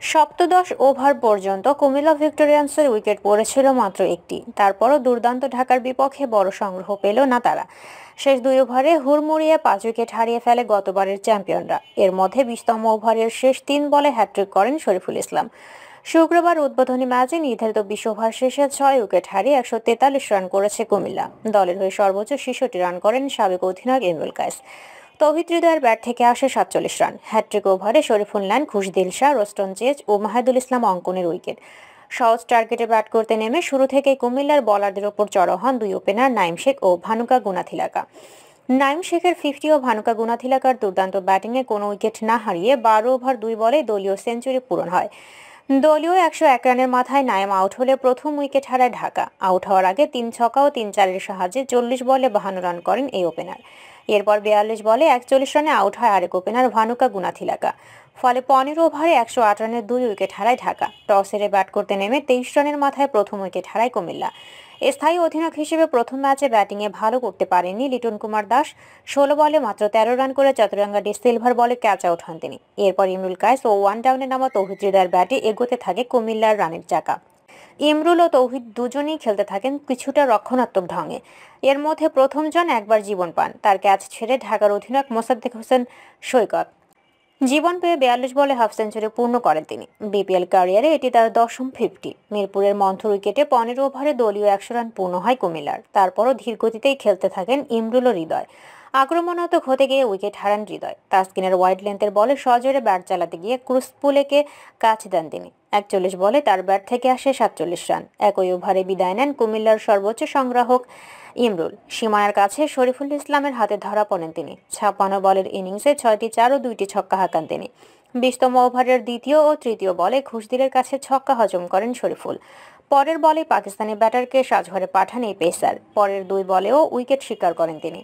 সপ্তদশ ওভার পর্যন্ত কুমিল্লা ভিক্টোরিয়ান্সের উইকেট পড়েছিল মাত্র একটি। তারপরও দুর্দান্ত ঢাকার বিপক্ষে বড় সংগ্রহ পেল না তারা শেষ দুই ওভারে হুড়মুড়িয়ে পাঁচ উইকেট হারিয়ে ফেলে গতবারের চ্যাম্পিয়নরা। এর মধ্যে বিশতম ওভারের শেষ তিন বলে হ্যাট্রিক করেন শরীফুল ইসলাম। শুক্রবার উদ্বোধনী ম্যাচে নির্ধারিত বিশ ওভার শেষে ছয় উইকেট হারিয়ে একশো তেতাল্লিশ রান করেছে কুমিল্লা। দলের হয়ে সর্বোচ্চ ছেষট্টি রান করেন সাবেক অধিনায়ক ইমরুল কায়েস। তৌহিদ হৃদয়ের ব্যাট থেকে আসে সাতচল্লিশ রান। হ্যাট্রিক ওভারে শরীফুল নেন খুশদিল শাহ, রোস্টন চেজ ও মাহাদুল ইসলাম অঙ্কনের উইকেট। সহজ টার্গেটে ব্যাট করতে নেমে শুরু থেকেই কুমিল্লার বলারদের ওপর চড়া হন দুই ওপেনার নাইম শেখ ও ভানুকা গুনাথিলাকা। নাইম শেখের ফিফটি ও ভানুকা গুনাথিলাকার দুর্দান্ত ব্যাটিংয়ে কোনো উইকেট না হারিয়ে বারো ওভার দুই বলে দলীয় সেঞ্চুরি পূরণ হয়। দলীয় একশো এক রানের মাথায় নায়েম আউট হলে প্রথম উইকেট হারায় ঢাকা। আউট হওয়ার আগে তিন ছকা ও তিন চারের সাহায্যে চল্লিশ বলে বাহান্ন রান করেন এই ওপেনার। এরপর বিয়াল্লিশ বলে একচল্লিশ রানে আউট হয় আরেক ওপেনার ভানুকা গুনাথিলাকা। ফলে পনেরো ওভারে একশো আট রানের দুই উইকেট হারায় ঢাকা। টস হেরে ব্যাট করতে নেমে তেইশ রানের মাথায় প্রথম উইকেট হারায় কুমিল্লা। স্থায়ী অধিনায়ক হিসেবে প্রথম ম্যাচে ব্যাটিংয়ে ভালো করতে পারেননি লিটন কুমার দাস। ষোলো বলে মাত্র তেরো রান করে চতুরঙ্গা ডি সিলভার বলে ক্যাচ আউট হন তিনি। এরপর ইমরুল কায়েস ও ওয়ান ডাউনে নামা তৌহিদ হৃদয়ের ব্যাটে এগোতে থাকে কুমিল্লার রানের চাকা। ইমরুল ও তৌহিদ দুজনেই খেলতে থাকেন কিছুটা রক্ষণাত্মক ঢঙে। এর মধ্যে প্রথমজন একবার জীবন পান। তার ক্যাচ ছেড়ে ঢাকার অধিনায়ক মোসাদ্দেক হোসেন সৈকত। জীবন পেয়ে বিয়াল্লিশ বলে হাফ সেঞ্চুরি পূর্ণ করেন তিনি। বিপিএল ক্যারিয়ারে এটি তার দশম ফিফটি। মিরপুরের মন্থর উইকেটে পনেরো ওভারে দলীয় একশো রান পূর্ণ হয় কুমিল্লার। তারপরও ধীরগতিতেই খেলতে থাকেন ইমরুল হৃদয়। আক্রমণাত্মক হতে গিয়ে উইকেট হারান হৃদয়। তাস্কিনের ওয়াইড লেন্থের বলে সজোরে ব্যাট চালাতে গিয়ে ক্রুসপুলেকে কাছ দেন তিনি। একচল্লিশ বলে তার ব্যাট থেকে আসে সাতচল্লিশ রান। একই ওভারে বিদায় নেন কুমিল্লার সর্বোচ্চ সংগ্রাহক ইমরুল। সীমানার কাছে শরীফুল ইসলামের হাতে ধরা পড়েন তিনি। ছাপ্পান্ন বলের ইনিংসে ছয়টি চার ও দুইটি ছক্কা হাঁকান তিনি। বিশতম ওভারের দ্বিতীয় ও তৃতীয় বলে খুশদিলের কাছে ছক্কা হজম করেন শরীফুল। পরের বলে পাকিস্তানি ব্যাটারকে সাজঘরে পাঠান এই পেসার। পরের দুই বলেও উইকেট শিকার করেন তিনি।